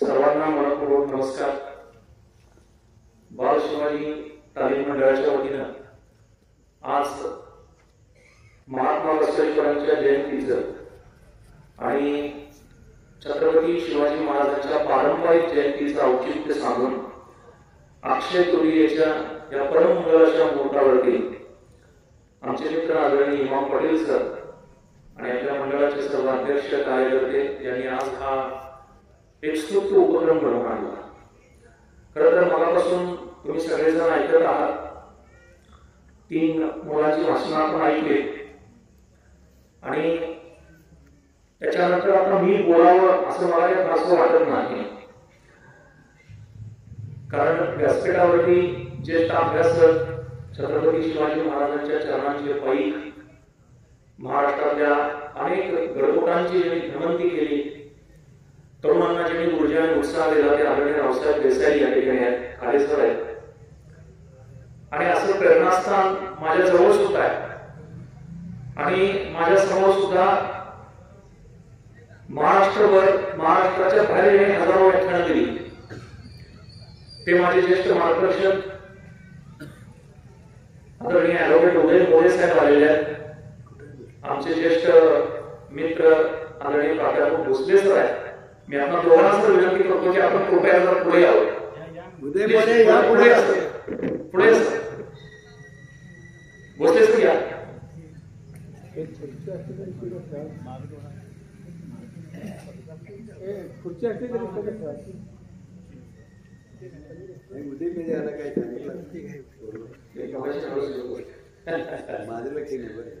सर्वांना मनपूर्वक नमस्कार. बाल शिवाजी तालीम मंडळाच्या वतीनं आज महात्मा बसवेश्वरांच्या जयंतीचं आणि छत्रपती शिवाजी महाराजांच्या पारंपरिक जयंतीचं औचित्य साधून अक्षय तृतीयेच्या या परमंगळाच्या मुहूर्तावरती आमचे मित्र आदरणीय इमाम पटेल सर आणि आपल्या मंडळाचे सर्व अध्यक्ष कार्यकर्ते यांनी आज हा एक स्तुत्य उपक्रम घडवून आणला खरं तर मनापासून तुम्ही सगळेजण ऐकत आहात. तीन मुलांची भाषणं आपण ऐकले. आणि त्याच्यानंतर आपण मी बोलावं असं मला काही फारसं वाटत नाही. कारण व्यासपीठावरती ज्येष्ठ अभ्यासक छत्रपती शिवाजी महाराजांच्या चरणांचे पैक महाराष्ट्रातल्या अनेक गडबोटांची ज्यांनी भ्रमंती केली तरुणांना ज्यांनी ऊर्जा आणि उत्साह दिला ते आदरणीय रावसाहेब देसाई या ठिकाणी आहेत खाडेसर आहेत. आणि असं प्रेरणास्थान माझ्या जवळ सुद्धा आहे. आणि माझ्यासमोर सुद्धा महाराष्ट्रभर महाराष्ट्राच्या बाहेर येणे हजारो व्याख्यानं दिली. ते माझे ज्येष्ठ मार्गदर्शक आदरणीय ऍडव्होकेट उदय मोरे साहेब आलेले आहेत. आमचे ज्येष्ठ मित्र आदरणीय प्राध्यापक भोसले सर आहेत. मी आपण सर विनंती करतो की आपण कृपया जरा पुढे यावं उदय मोरे या पुढे. पुढे भोसले सर या खुर्ची असते उदय मध्ये याला काय सांगितलं? माझं लक्ष नाही बरं.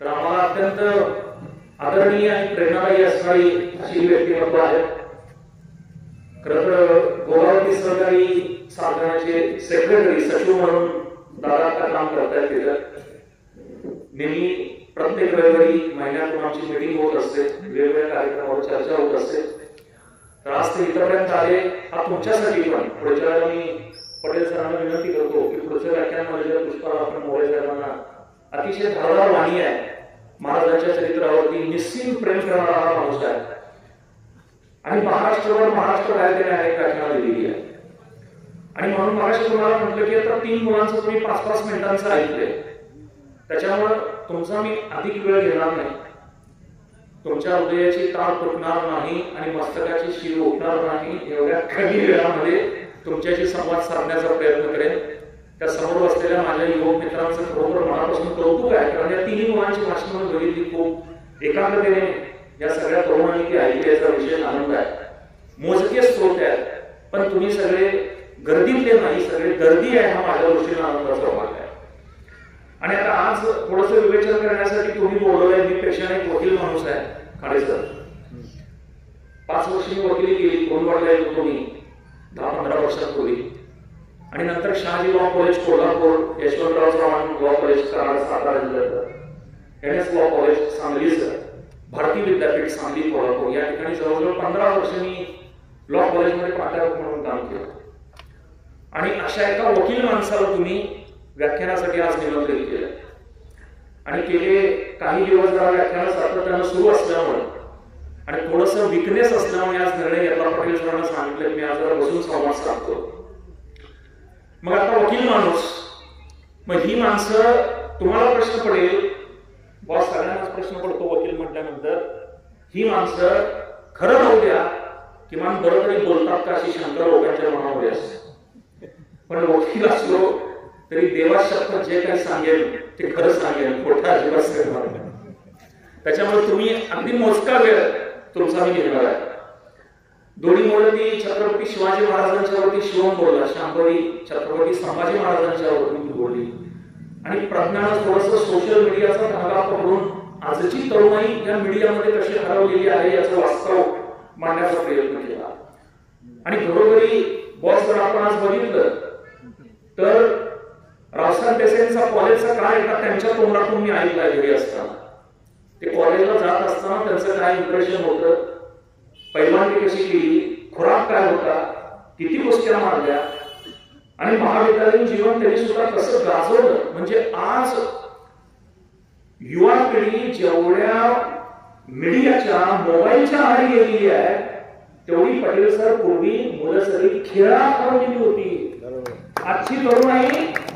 तर आम्हाला अत्यंत आदरणीय आणि प्रेरणादायी असणारी अशी व्यक्तिमत्व आहे खरं तर गोगावती सहकारी साधनाचे सेक्रेटरी सचिव म्हणून दादा आता काम करतायत तिथं. नेहमी प्रत्येक रविवारी महिन्यातून आमची मिटिंग होत असते. वेगवेगळ्या कार्यक्रमावर चर्चा होत असते. तर आज ते इथपर्यंत आले हा तुमच्यासाठी पण. पुढच्या वेळेला मी पटेल सरांना विनंती करतो की पुढच्या व्याख्यानामध्ये जर पुष्पाला आपण मोरे साहेबांना अतिशय धारदार वाणी आहे महाराजांच्या चरित्रावरती निश्चित प्रेम करणारा हा माणूस आहे. आणि महाराष्ट्रावर महाराष्ट्र बाहेर त्याने अनेक व्याख्यानं दिलेली आहे. आणि म्हणून महाराष्ट्र तुम्हाला म्हटलं की आता तीन मुलांचं तुम्ही पाच पाच मिनिटांचं ऐकलंय. त्याच्यामुळं तुमचा मी अधिक वेळ घेणार नाही. तुमच्या हृदयाची तार तुटणार नाही आणि मस्तकाची शिर उठणार नाही एवढ्या कमी वेळामध्ये तुमच्याशी संवाद साधण्याचा प्रयत्न करेन. त्या समोर बसलेल्या माझ्या युवक मित्रांचं खरोखर मनापासून कौतुक आहे कारण या तिन्ही मुलांची भाषण बघितली खूप एकाग्रतेने या सगळ्या तरुणांनी ती ऐकली याचा विशेष आनंद आहे. मोजके स्रोत आहेत पण तुम्ही सगळे गर्दीतले नाही सगळे गर्दी आहे हा माझ्या दृष्टीने आनंदाचा भाग आहे. आणि आता आज थोडस विवेचन करण्यासाठी तुम्ही बोलवलंय मी पेशाने एक वकील माणूस आहे खाडे सर. पाच वर्ष मी वकिली केली कोण वाटल्या तुम्ही? दहा पंधरा वर्षांपूर्वी. आणि नंतर Shahaji law college Kolhapur Yashwantrao Chavan law college Karad Satara जिल्ह्यात N S law college Sangli sir Bharati Vidyapeeth Sangli Kolhapur. या ठिकाणी जवळजवळ पंधरा वर्ष मी लॉ कॉलेजमध्ये प्राध्यापक म्हणून काम केलं. आणि अशा एका वकील माणसाला तुम्ही व्याख्यानासाठी आज निमंत्रित केलं. आणि गेले काही दिवस जरा व्याख्यान सातत्यानं सुरू असल्यामुळे आणि थोडस विकनेस असल्यामुळे आज निर्णय घेतला पटेल सरांना सांगितलं की मी आज जरा बसून संवाद साधतो. मग आता वकील माणूस मग ही माणसं तुम्हाला प्रश्न पडेल बॉस सगळ्यांनाच प्रश्न पडतो वकील म्हटल्यानंतर ही माणसं खरं राहू द्या किमान बरं तरी बोलतात का अशी शंका लोकांच्या मनामध्ये असते. पण वकील असलो तरी देवाशब्द जे काही सांगेल ते खरं सांगेल खोटा अजिबात सांगणार त्याच्यामुळे तुम्ही अगदी मोजका वेळ तुमचा मी घेणार आहे. दोन्ही मुलं ती छत्रपती शिवाजी महाराजांच्या वरती शिवम बोलला. शांभवी छत्रपती संभाजी महाराजांच्या वरती बोलली आणि प्रज्ञानं थोडस सोशल मीडियाचा धागा पकडून आजची तरुणाई या मीडियामध्ये कशी हरवलेली आहे याचं वास्तव मांडण्याचा प्रयत्न केला. आणि घरोघरी बॉस जर आपण आज बघितलं तर रावसाहेब देसाईंचा कॉलेजचा काय एका त्यांच्या तोंडातून मी ऐकला घरी असताना. ते कॉलेजला जात असताना त्यांचं काय इम्प्रेशन होतं? पैलवानगी कशी केली? खुराक काय होता? किती गोष्टी मारल्या आणि महाविद्यालयीन जीवन त्यांनी सुद्धा कसं गाजवलं? म्हणजे आज युवा पिढी जेवढ्या मीडियाच्या मोबाईलच्या आहारी गेलेली आहे तेवढी पटेल सर पूर्वी मुलं सगळी खेळात हरवलेली होती. आजची तरुणाई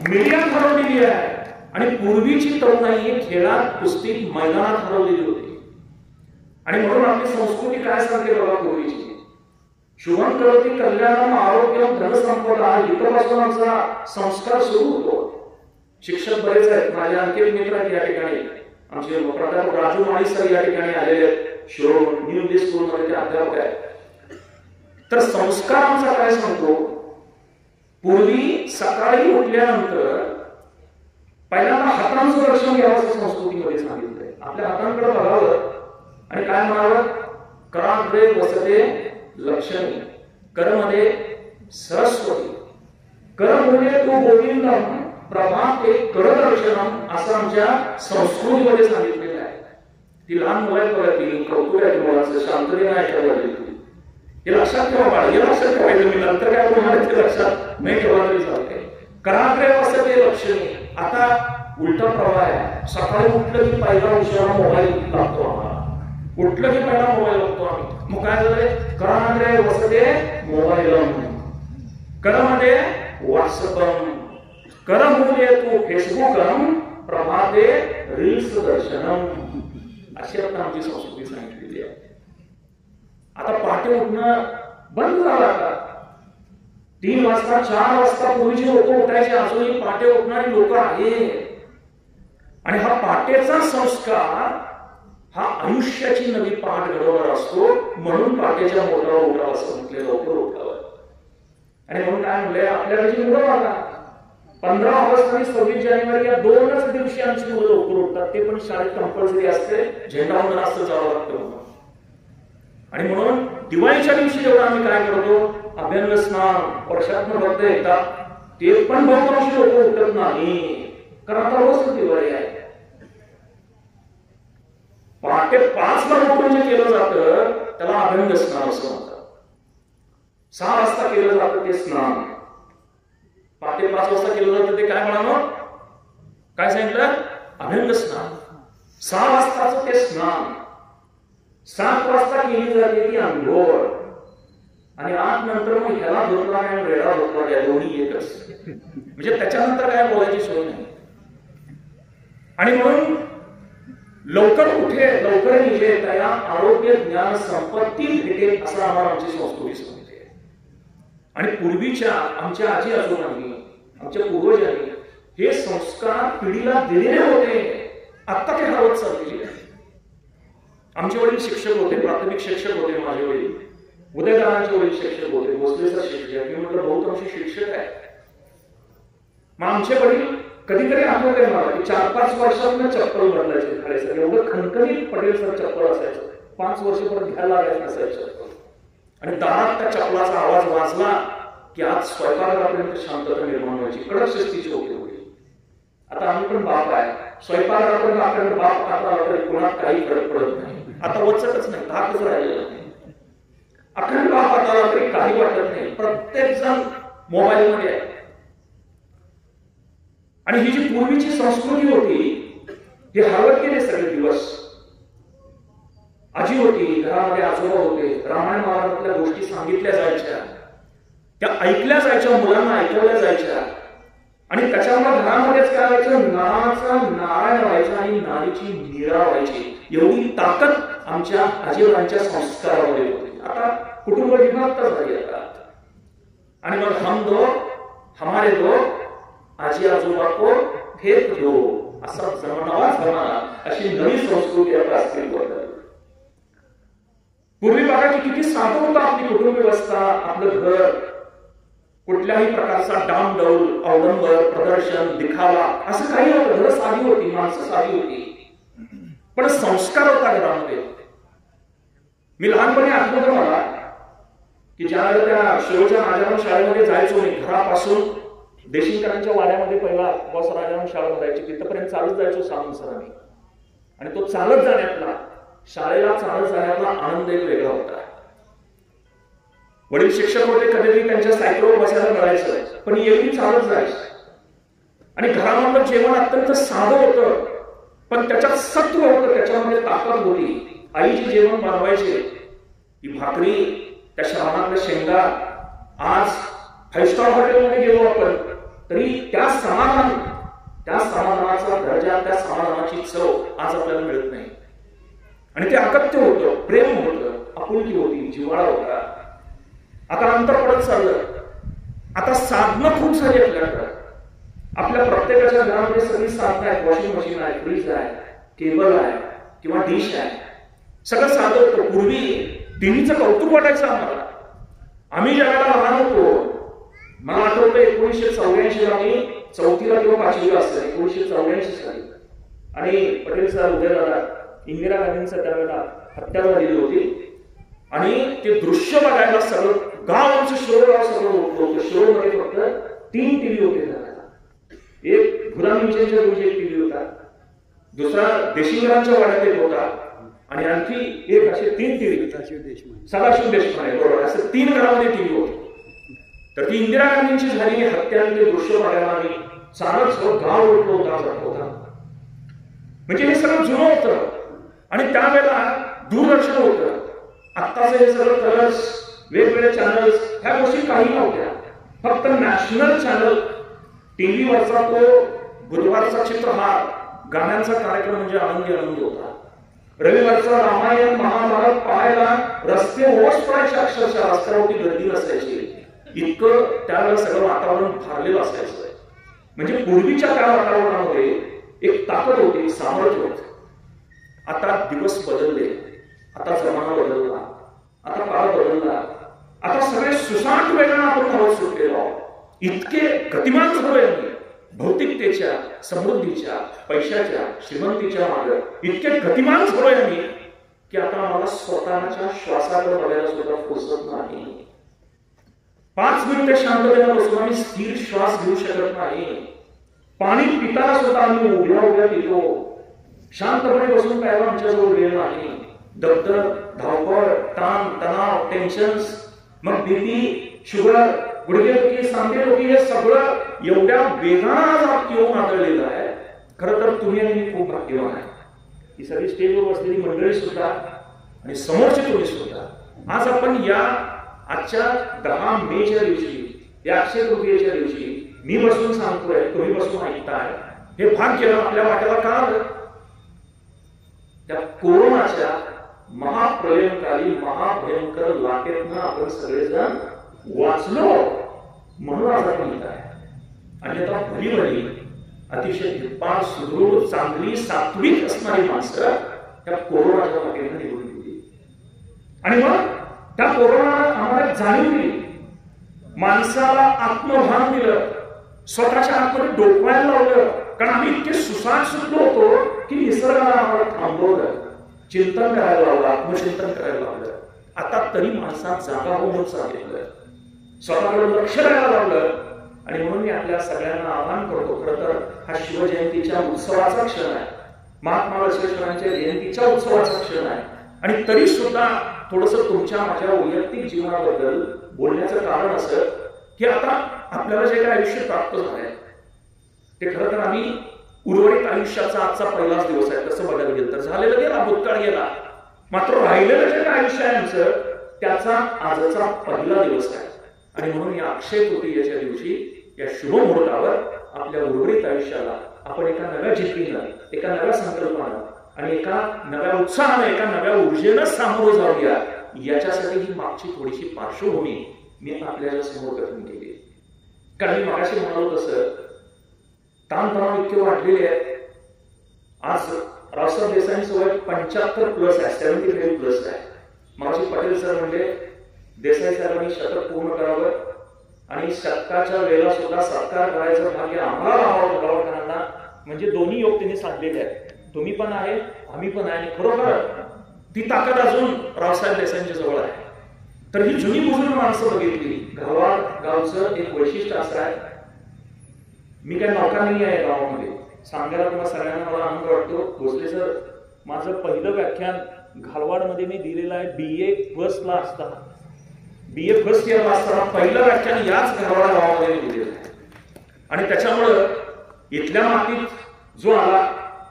मीडियात हरवलेली आहे. आणि पूर्वीची तरुणाई खेळात कुस्तीत मैदानात हरवलेली होती. आणि म्हणून आपली संस्कृती काय सांगते बाबा पूर्वीची? शुभम करोती कल्याणम आरोग्यम धनसंपदा इथपासून आमचा संस्कार सुरू होतो. शिक्षक बरेच आहेत. माझे आणखी मित्र आहेत या ठिकाणी. आमचे प्राध्यापक राजू माळी सर या ठिकाणी आलेले आहेत. शिरोळ न्यू इंग्लिश स्कूलमध्ये ते अध्यापक आहेत. तर संस्कार आमचा काय सांगतो? पूर्वी सकाळी उठल्यानंतर पहिल्यांदा हातांचं रक्षण घ्यावं असं संस्कृतीमध्ये सांगितलंय. आपल्या हातांकडे बघावं आणि काय म्हणावं? कराग्रे वसते लक्षणी. करमध्ये सरस्वती. कर म्हणजे तो गोविंदम प्रभाते करदर्शनम असं आमच्या संस्कृतीमध्ये सांगितलेलं आहे. ती लहान मुलात बघा ती कौतुक मुलाचं शांततेने ऐकायला लागली हे लक्षात ठेवा बाळा हे लक्षात ठेवायचं मी नंतर काय तुम्हाला ते लक्षात. नाही ठेवला तरी चालते कराग्रे वसते लक्षणी. आता उलटा प्रवाह आहे. सकाळी उठलं की पहिला उशिरा मोबाईल लागतो आम्हाला. उठलं की पहिला मोबाईल लागतो आम्ही. मग काय झालंय करामध्ये वसते मोबाईल करामध्ये व्हॉट्सअप कर मूल्य तू फेसबुक प्रभाते रील्स दर्शनम. अशी आता आमची संस्कृती सांगितलेली आहे. आता पहाटे उठणं बंद झालं आता. तीन वाजता चार वाजता पूर्वीची लोक उठायचे अजूनही पाटे उठणारी लोक आहेत. आणि हा पाटेचा संस्कार हा आयुष्याची नवी पाठ घडवणार असतो. म्हणून पहाटेच्या मोठा उठावं असं म्हटले लवकर उठावं आणि म्हणून काय म्हणले जी मुलं बघा पंधरा ऑगस्ट आणि सव्वीस जानेवारी या दोनच दिवशी आमची मुलं लवकर उठतात. ते पण शाळेत कंपल्सरी असते. झेंडावंदन असं जावं लागतं म्हणून. आणि म्हणून दिवाळीच्या दिवशी जेवढं आम्ही काय करतो? अभ्यंग स्नान वर्षातून फक्त येतात ते पण बहुतांशी लोक उठत नाही. कारण आता रोज दिवाळी आहे? पहाटे पाच ला उठून जे केलं जातं त्याला अभ्यंग स्नान असं म्हणतात. सहा वाजता केलं जातं ते स्नान. पहाटे पाच वाजता केलं जातं ते काय म्हणाल काय सांगितलं? अभ्यंग स्नान सहा वाजताचं ते स्नान. सात वाजता केली जाते ती आंघोळ आणि आठ नंतर मग ह्याला धुतला आणि वेळा धुतला या दोन्ही एकच. म्हणजे त्याच्यानंतर काय बोलायची सोय नाही. आणि म्हणून लवकर उठे लवकर निघे त्याला आरोग्य ज्ञान संपत्ती भेटेल असं आम्हाला आमची संस्कृती सांगते. आणि पूर्वीच्या आमच्या आजी आजोबांनी आमच्या पूर्वजांनी हे संस्कार पिढीला दिलेले होते. आता ते हरवत चाललेली आमचे वडील शिक्षक होते प्राथमिक शिक्षक होते माझे वडील. उदयदारांचे शिक्षक होते भोसलेचा शिक्षक मी म्हटलं बहुतांशी शिक्षक आहे. मग आमचे वडील कधीतरी आठवत आहे मला की चार पाच वर्षांना चप्पल बदलायचे खाडे सर एवढं खणखणीत पडेल सर चप्पल असायचं. पाच वर्ष परत घ्यायला लागायचं नसायचं चप्पल. आणि दारात त्या चपलाचा आवाज वाजला की आज स्वयंपाकघरापर्यंत शांतता निर्माण व्हायची. कडक शिस्तीची होती होती आता आम्ही पण बाप आहे. स्वयंपाकघरापर्यंत आपल्याकडे बाप आता आला तरी कुणात काही फरक पडत नाही. आता वचकच नाही. धाकच राहिलेलं नाही. अखंड हाताला आता तरी काही वाटत नाही. प्रत्येक जण मोबाईल मध्ये आहे. आणि ही जी पूर्वीची संस्कृती होती ही हरवत गेले सगळे दिवस. आजी होती घरामध्ये आजोबा होते रामायण महाराजातल्या गोष्टी सांगितल्या जायच्या. त्या ऐकल्या जायच्या मुलांना ऐकवल्या जायच्या. आणि त्याच्यामुळे घरामध्येच काय व्हायचं? नाचा नारायण व्हायचा आणि नारीची निरा व्हायची. एवढी ताकद आमच्या आजीवरांच्या संस्कारामध्ये होती. आता कुटुंब विभक्त झाली आता. आणि मग हम दो हमारे दो आजी आजोबा को भेद दो असा जमाना जमाना अशी नवी संस्कृती आता अस्तित्वात पूर्वी बघा की किती साधं होतं आपली कुटुंब व्यवस्था आपलं घर. कुठल्याही प्रकारचा डामडौल अवलंबर प्रदर्शन दिखावा असं काही होतं घर साधी होती माणसं साधी होती. पण संस्कार होता घरामध्ये मी लहानपणी आठवत मला की ज्या त्या शिरोच्या राजाराम शाळेमध्ये जायचो मी घरापासून देशिंकरांच्या वाड्यामध्ये पहिला बॉस राजाराम शाळा भरायची तिथपर्यंत चालत जायचो सावंत सरांनी. आणि तो चालत जाण्यातला शाळेला चालत जाण्यातला आनंद एक वेगळा होता. वडील शिक्षक होते कधीतरी त्यांच्या सायकलवर बसायला मिळायचं पण येऊन चालत जायचं. आणि घरामधलं जेवण अत्यंत साधं होतं पण त्याच्यात सत्व होतं त्याच्यामध्ये ताकद होती. आईचे जेवण बनवायचे. ही भाकरी त्या श्रावणातल्या शेंगा. आज फाईव्ह स्टार हॉटेलमध्ये गेलो आपण. तरी त्या समाधान त्या समाधानाचा दर्जा त्या समाधानाची चव आज आपल्याला मिळत नाही. आणि ते अकत्य होतं प्रेम होतं आपुलकी होती जिव्हाळा होता. आता अंतर पडत चाललं. आता साधनं खूप सारी आपल्याकडं. आपल्या प्रत्येकाच्या घरामध्ये सगळी साधनं आहेत वॉशिंग मशीन आहे फ्रीज आहे केबल आहे किंवा डिश आहे सगळं साधं होतं. पूर्वी तिन्हीचं कौतुक वाटायचं आम्हाला. आम्ही ज्या वेळेला लहान होतो. मला आठवतं एकोणीसशे चौऱ्याऐंशी आम्ही चौथीला किंवा पाचवीला असतं. एकोणीसशे चौऱ्याऐंशी साली. आणि पटेल सर उदयदादा इंदिरा गांधींचा त्यावेळेला हत्या झालेली होती. आणि ते दृश्य बघायला सगळं गाव आमचं शिरोगाव सगळं मोठं होतं. शिरोमध्ये फक्त तीन टीव्ही होते एक भुरामीच्या रोजी एक टीव्ही होता. दुसरा देशिंगरांच्या वाड्यात एक होता. आणि आणखी एक असे तीन टीव्ही. सदाशिव देशपांडे बरोबर. असं तीन घरामध्ये टीव्ही होते. तर ती इंदिरा गांधींची झालेली हत्या आणि ते दृश्य बघायला आम्ही चालत सगळं गाव उठलो होता होता म्हणजे हे सगळं जुनं होतं. आणि त्यावेळेला दूरदर्शन होतं. आत्ताचं हे सगळं कलर्स वेगवेगळे चॅनल्स ह्या गोष्टी काही नव्हत्या. फक्त नॅशनल चॅनल टीव्हीवरचा तो बुधवारचा चित्रहार गाण्यांचा कार्यक्रम म्हणजे आनंदी आनंद होता. रविवारचा रामायण महाभारत पाहायला रस्ते ओस पडायचे अक्षरशः. रस्त्यावरती गर्दी नसायची. इतकं त्यावेळेला सगळं वातावरण फारलेलं असायचं. म्हणजे पूर्वीच्या त्या वातावरणामध्ये एक ताकद होती सामर्थ्य होत. आता दिवस बदलले. आता जमाना बदलला. आता काळ बदलला. आता सगळे सुशांत वेगानं आपण धावत सुटलेलो इतके गतिमान झालोय यांनी भौतिकतेच्या समृद्धीच्या पैशाच्या श्रीमंतीच्या मागे इतके गतिमान झालोय आम्ही की आता मला स्वतःच्या श्वासाकडे बघायला सुद्धा पोचत नाही. पाच मिनिटे शांततेनं बसून आम्ही स्थिर श्वास घेऊ शकत नाही. पाणी पिताना सुद्धा आम्ही उभ्या उभ्या पितो. शांतपणे बसून प्यायला आमच्याजवळ वेळ नाही. दप्तर धावपळ ताण तणाव टेन्शन मग भीती शुगर गुडघेदुखी सांधेदुखी हे सगळं एवढ्या वेगानं येऊन आदळलेलं आहे. खरं तर तुम्ही आणि मी खूप भाग्यवान आहे. ही सगळी स्टेजवर बसलेली मंडळी सुद्धा आणि समोरचे तुम्ही सुद्धा आज आपण या आजच्या दहा मेच्या दिवशी या अक्षय तृतीयेच्या दिवशी मी बसून सांगतोय तुम्ही बसून ऐकताय. हे भाग्य आपल्या वाट्याला का आलं? त्या कोरोनाच्या महाप्रलयंकारी महाभयंकर लाटेतनं आपण सगळेजण वाचलो. म्हणून आज आपण आहे आणि आता भली भली अतिशय धिप्पाड सुदृढ चांगली सात्विक असणारी माणसं त्या कोरोनाच्या वाटेनं निघून गेली. आणि मग त्या कोरोना आम्हाला जाणीव दिली. माणसाला आत्मभान दिलं. स्वतःच्या आतमध्ये डोकवायला लावलं. कारण आम्ही इतके सुसाट सुटलो होतो की निसर्गाला आम्हाला थांबवलं. चिंतन करायला लावलं आत्मचिंतन करायला लावलं. आता तरी माणसात जागा होऊन सांगितलं स्वतःकडे लक्ष द्यायला लावलं आणि म्हणून मी आपल्या सगळ्यांना आवाहन करतो खरं तर हा शिवजयंतीच्या उत्सवाचा क्षण आहे. महात्मा बसवेश्वरांच्या जयंतीच्या उत्सवाचा क्षण आहे. आणि तरी सुद्धा थोडस तुमच्या माझ्या वैयक्तिक जीवनाबद्दल बोलण्याचं कारण असं की आता आपल्याला जे काही आयुष्य प्राप्त झालंय ते खरं तर आम्ही उर्वरित आयुष्याचा आजचा पहिलाच दिवस आहे. तसं बघायला गेलं तर झालेलं गेला भूतकाळ गेला. मात्र राहिलेलं जे काय आयुष्य आहे आमचं त्याचा आजचा पहिला दिवस आहे. आणि म्हणून या अक्षय तृतीयेच्या दिवशी या शुभ मुहूर्तावर आपल्या उर्वरित आयुष्याला आपण एका नव्या जिद्दीला एका नव्या संकल्पानं आणि एका नव्या उत्साहानं एका नव्या ऊर्जेनं सामोरं जाऊया याच्यासाठी ही मागची थोडीशी पार्श्वभूमी मी आपल्याला समोर कथन केली. कारण मी मागाशी म्हणालो तसं ताणतणाव इतके वाढलेले आहेत. आज रावसाहेब देसाईंचं वय पंच्याहत्तर प्लस आहे सेव्हन्टी फाईव्ह प्लस आहे. मागाशी पटेल सर म्हणजे देसाई साहेबांनी शतक पूर्ण करावं आणि शतकाच्या वेळेला सुद्धा सत्कार करायचं भाग्य आम्हाला गावकरांना म्हणजे दोन्ही योग त्यांनी साधलेले आहेत. तुम्ही पण आहे आम्ही पण आहे आणि खरोखर ती ताकद अजून रावसाहेब देसाईंच्या जवळ आहे. तर ही जुनी बुजुर्ग माणसं बघितली. गावात गावचं एक वैशिष्ट्य असं आहे. मी काय नौका नाही आहे गावामध्ये. सांगायला तुम्हाला सगळ्यांना मला आनंद वाटतो. भोसले सर माझं पहिलं व्याख्यान घालवाडमध्ये मी दिलेलं आहे. बी ए फर्स्टला असताना बी ए फर्स्ट इयरला असताना पहिलं व्याख्यान याच घरवाडा गावामध्ये दिलेलं आहे. आणि त्याच्यामुळं इथल्या मातीत जो आला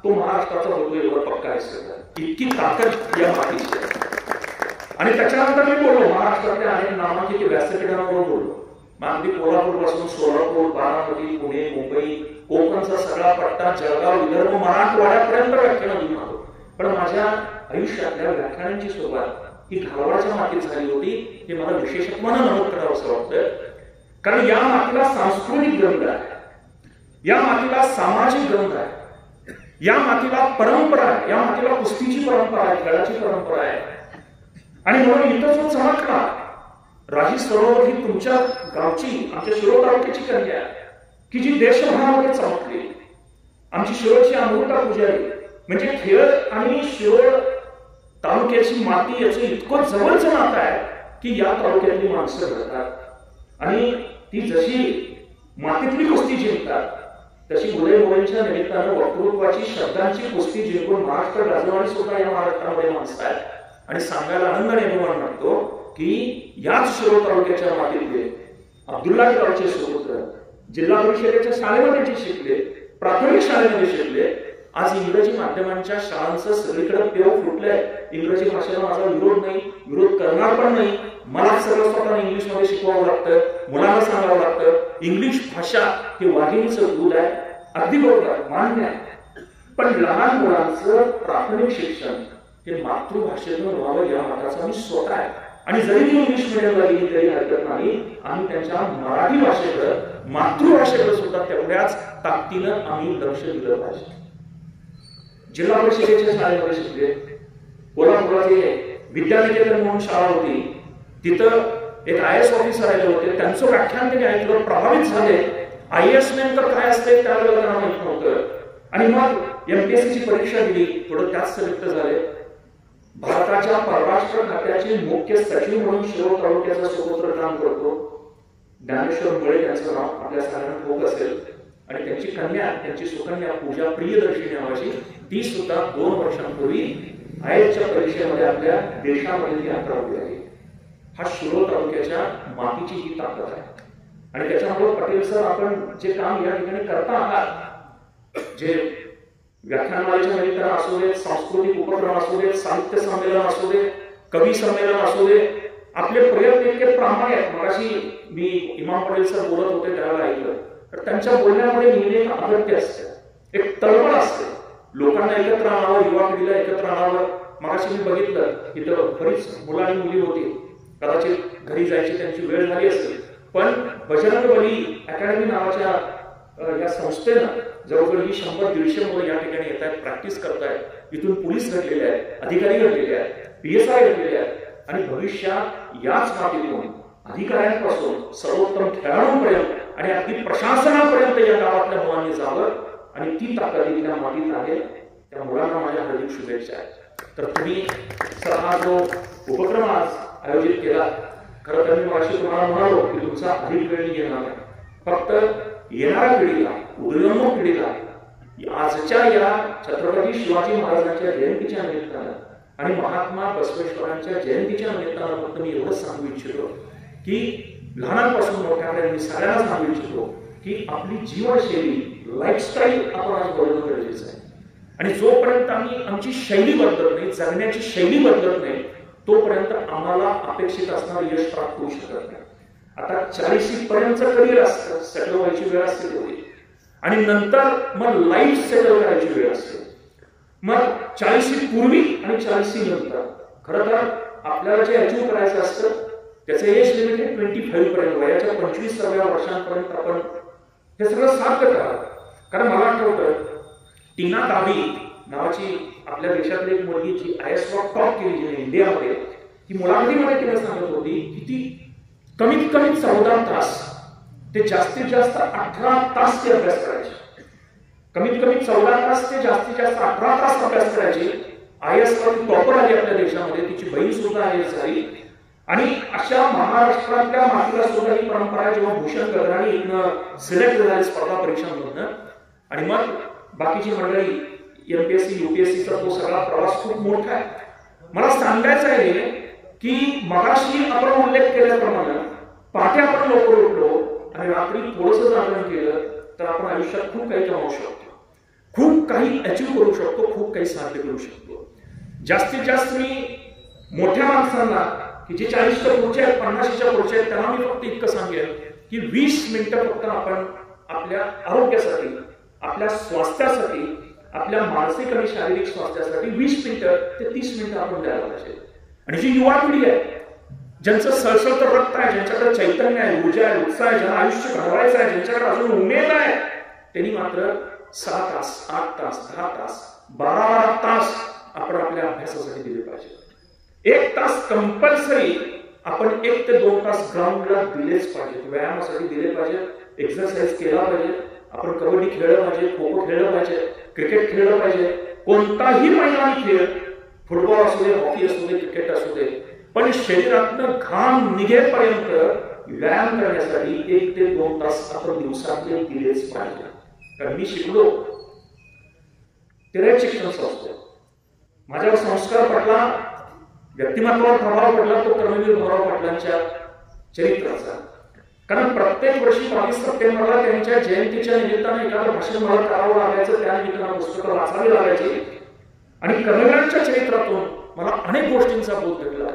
तो महाराष्ट्राचा होतो एवढा पक्का आहे इतकी ताकद या मातीची आहे. आणि त्याच्यानंतर मी बोललो महाराष्ट्रातल्या अनेक नामांकित व्यासपीठांवरून बोललो. मग अगदी कोल्हापूरपासून सोलापूर बारामती पुणे मुंबई कोकणचा सगळा पट्टा जळगाव विदर्भ मराठवाड्यापर्यंत व्याख्यानं देऊन आलो. पण माझ्या आयुष्यातल्या व्याख्यानांची सुरुवात ही घालवाच्या मातीत झाली होती हे मला विशेषत्वानं नमूद करावं असं वाटतं कारण या मातीला सांस्कृतिक ग्रंथ आहे. या मातीला सामाजिक ग्रंथ आहे. या मातीला परंपरा आहे. या मातीला कुस्तीची परंपरा आहे खेळाची परंपरा आहे. आणि म्हणून इथं जो चमकला राजी सरोवर ही तुमच्या गावची आमच्या शिरो तालुक्याची कन्या आहे. की जी देशभरामध्ये चमकली. आमची शिरोळची अमृता पुजारी म्हणजे खेळ आणि शिरोळ तालुक्याची माती याचं इतकं जवळचं नातं आहे की या तालुक्यातली माणसं घडतात आणि ती जशी मातीतली कुस्ती जिंकतात तशी मुले मुलींच्या निमित्तानं वक्तृत्वाची शब्दांची कुस्ती जिंकून महाराष्ट्र गाजवणारी सुद्धा या महाराष्ट्रामध्ये माणसं आहेत. आणि सांगायला आनंद निर्माण म्हणतो की याच शिरो तालुक्याच्या मातीतले अब्दुल्ला गावचे सुपुत्र जिल्हा परिषदेच्या शाळेमध्ये जे शिकले प्राथमिक शाळेमध्ये शिकले आज इंग्रजी माध्यमांच्या शाळांचं सगळीकडे पेव फुटलंय. इंग्रजी भाषेला माझा विरोध नाही विरोध करणार पण नाही. मला सगळं स्वतः इंग्लिशमध्ये शिकवावं लागतं मुलांना सांगावं लागतं. इंग्लिश भाषा हे वाघिणीचं दूध आहे. अगदी बरोबर मान्य आहे. पण लहान मुलांचं प्राथमिक शिक्षण हे मातृभाषेतून व्हावं या मताचा मी स्वतः आहे. आणि जरी ती इंग्लिश मिडियमला गेली तरी हरकत नाही आम्ही त्यांच्या मराठी भाषेकडे मातृभाषेकडे सुद्धा तेवढ्याच ताकदीनं आम्ही लक्ष दिलं पाहिजे. जिल्हा परिषदेच्या शाळेमध्ये शिकले कोल्हापुरात विद्यानिकेतन म्हणून शाळा होती. तिथं एक आय एस ऑफिसर आले होते. त्यांचं व्याख्यान त्यांनी ऐकलं प्रभावित झाले. आय एस नेमकं काय असते त्यावेळेला त्यांना माहीत नव्हतं आणि मग एमपीएससीची परीक्षा दिली. थोडं त्याच सिलेक्ट झाले. भारताच्या परराष्ट्र खात्याचे मुख्य सचिव म्हणून शिरोळ तालुक्याचा स्वतंत्र काम करतो. ज्ञानेश्वर मुळे यांचं नाव आपल्या सगळ्यांना ठोक असेल. आणि त्यांची कन्या त्यांची सुकन्या पूजा प्रियदर्शी नावाची ती सुद्धा दोन वर्षांपूर्वी आयच्या परीक्षेमध्ये आपल्या देशामध्ये ती अकरावी आहे हा शिरो तालुक्याच्या मातीची ही ताकद आहे. आणि त्याच्यामुळे पटेल सर आपण जे काम या ठिकाणी करता आहात जे व्याख्यानमालेच्या निमित्तानं असू देत सांस्कृतिक उपक्रम असू देत साहित्य संमेलन असू दे कवी संमेलन असू दे आपले प्रयत्न इतके प्रामाणिक आहेत. मगाशी मी इमाम पटेल सर बोलत होते त्याला ऐकलं. त्यांच्या बोलण्यामध्ये नेहमी एक अगत्य असते. एक तळमळ असते. लोकांना एकत्र आणावं युवा पिढीला एकत्र आणावं. मगाशी मी बघितलं इथं बरीच मुलं आणि मुली होती. कदाचित घरी जायची त्यांची वेळ झाली असेल. पण बजरंग बली अकॅडमी नावाच्या या संस्थेनं जवळजवळ ही शंभर दीडशे मुलं या ठिकाणी येत आहेत प्रॅक्टिस करतायत. इथून पोलीस घडलेले आहेत अधिकारी घडलेले आहेत पी एस आय घडलेले आहेत. आणि भविष्यात याच माध्यमातून अधिकाऱ्यांपासून सर्वोत्तम खेळाडूंपर्यंत आणि अगदी प्रशासनापर्यंत या गावातल्या मुलांनी जावं आणि ती ताकद त्या मातीत आहे. त्या मुलांना माझ्या हार्दिक शुभेच्छा आहेत. तर तुम्ही सर हा जो उपक्रम आज आयोजित केला खरं तर मी माशी तुम्हाला म्हणालो की तुमचा अधिक वेळ घेणार नाही. फक्त येणाऱ्या पिढीला उदयोन्मुख पिढीला आजच्या या छत्रपती शिवाजी महाराजांच्या जयंतीच्या निमित्तानं आणि महात्मा बसवेश्वरांच्या जयंतीच्या निमित्तानं फक्त मी एवढंच सांगू इच्छितो की लहानांपासून मोठ्यापर्यंत मी सगळ्यांना सांगू इच्छितो की आपली जीवनशैली लाईफस्टाईल आपण आज बदलणं गरजेचं आहे. आणि जोपर्यंत आम्ही आमची शैली बदलत नाही जगण्याची शैली बदलत नाही तोपर्यंत आम्हाला अपेक्षित असणारं यश प्राप्त होऊ शकत नाही. आता चाळीशी पर्यंत करिअर असतं? सेटल व्हायची वेळ असते तेवढी आणि नंतर मग लाईफ सेटल करायची वेळ असते. मग चाळीशी पूर्वी आणि चाळीशी नंतर. खरं तर आपल्याला जे अचीव करायचं असतं त्याचं एज लिमिट ट्वेंटी फाईव्ह पर्यंत वयाच्या पंचवीसाव्या वर्षांपर्यंत आपण हे सगळं साध्य करा कारण मला आठवतं टीना दाबी नावाची आपल्या देशातली एक मुलगी जी आय एस टॉप केली जी इंडियामध्ये ती मुलाखतीमध्ये तिला सांगत होती की ती कमीत कमी चौदा तास ते जास्तीत जास्त अठरा तास ते अभ्यास करायचे. कमीत कमी चौदा तास ते जास्तीत जास्त अठरा तास अभ्यास करायचे. आय एस टॉपर आली आपल्या देशामध्ये तिची बहीण सुद्धा आय एस झाली. आणि अशा महाराष्ट्रातल्या मातीला सुद्धा ही परंपरा जेव्हा भूषण गगराणी सिलेक्ट झाली स्पर्धा परीक्षांमधनं आणि मग बाकीची मंडळी एमपीएससी युपीएससीचा तो सगळा प्रवास खूप मोठा आहे. मला सांगायचं आहे की मगाशी आपण उल्लेख केल्याप्रमाणे पहाटे आपण लवकर उठलो आणि रात्री थोडस जागरण केलं तर आपण आयुष्यात खूप काही कमावू शकतो. खूप काही अचीव करू शकतो खूप काही साध्य करू शकतो. जास्तीत जास्त मी मोठ्या माणसांना की जे चाळीसच्या पुढचे आहेत पन्नाशीच्या पुढचे आहेत त्यांना मी फक्त इतकं सांगेल की वीस मिनिटं फक्त आपण आपल्या आरोग्यासाठी आपल्या स्वास्थ्यासाठी आपल्या मानसिक आणि शारीरिक स्वास्थ्यासाठी वीस मिनिटं ते तीस मिनिटं आपण द्यायला पाहिजे. आणि जी युवा पिढी आहे ज्यांचं सळसळत रक्त आहे ज्यांच्याकडे चैतन्य आहे ऊर्जा आहे उत्साह आहे ज्यांना आयुष्य घडवायचं आहे ज्यांच्याकडे अजून उमेद आहे त्यांनी मात्र सहा तास आठ तास दहा तास बारा बारा तास आपण आपल्या अभ्यासासाठी दिले पाहिजे. एक तास कंपल्सरी आपण एक ते दोन तास ग्राउंडला दिलेच पाहिजे व्यायामासाठी दिले पाहिजे एक्सरसाइज केला पाहिजे आपण कबड्डी खेळलं पाहिजे खो खो खेळलं पाहिजे क्रिकेट खेळलं पाहिजे कोणताही मैदानी खेळ फुटबॉल असू दे हॉकी असू दे क्रिकेट असू दे पण शरीरातनं घाम निघेपर्यंत व्यायाम करण्यासाठी एक ते दोन तास आपण दिवसातले दिलेच पाहिजे कारण मी शिकलो. तेरा शिक्षण संस्थे माझ्यावर संस्कार पडला व्यक्तिमत्वावर प्रभाव पडला तो कर्मवीर भाऊराव पाटलांच्या चरित्राचा. कारण प्रत्येक वर्षी बावीस सप्टेंबरला त्यांच्या जयंतीच्या निमित्तानं एखादं भाषण मला करावं लागायचं त्या निमित्तानं पुस्तकं वाचावी लागायची. आणि कर्मवीरांच्या चरित्रातून मला अनेक गोष्टींचा बोध भेटला